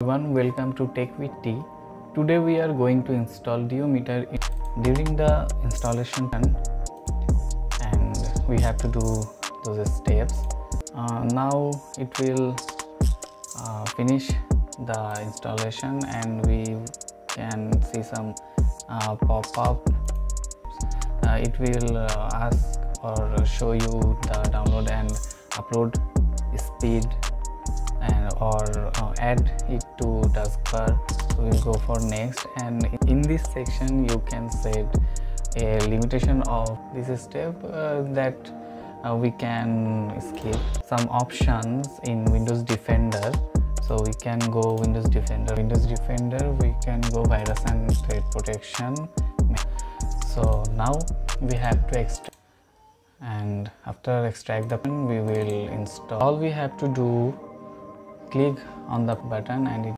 everyone welcome to tech with tea. Today we are going to install DU Meter during the installation and we have to do those steps. Uh, now it will uh, finish the installation and we can see some uh, pop-up. Uh, it will uh, ask or show you the download and upload speed and or add it to taskbar so we'll go for next. And in this section you can set a limitation of this step uh, that uh, we can skip some options in windows defender. So we can go windows defender. Windows defender we can go virus and threat protection. So now we have to extract. And after extract the we will install. All we have to do click on the button and it